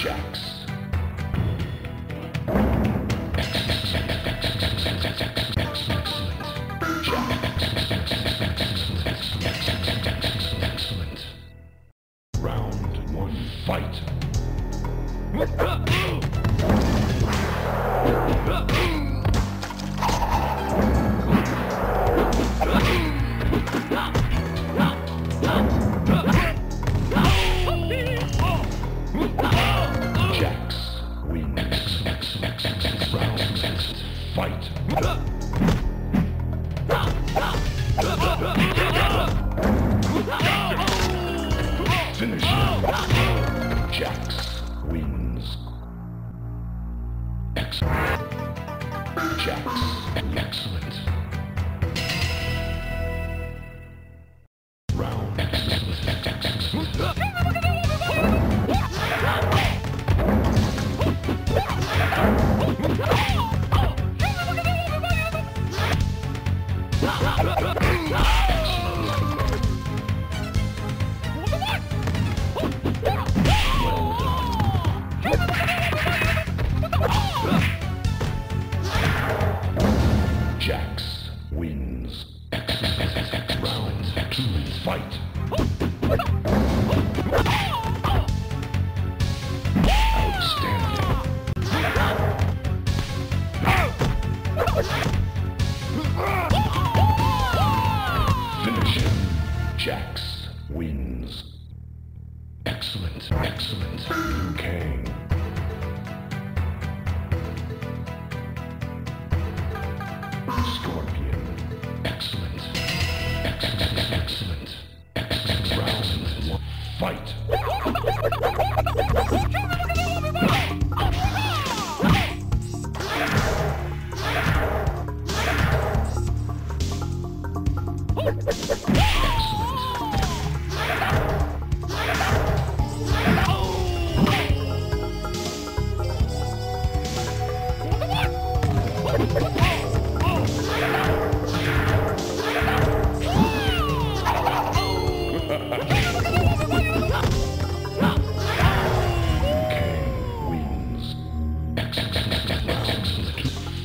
Jax. Round one, fight. Jax wins. Excellent. Excellent. begins. Fight. Finish him. Jax wins. Excellent, excellent. Liu Kang. fight.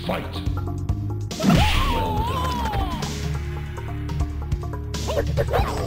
Fight. Well done.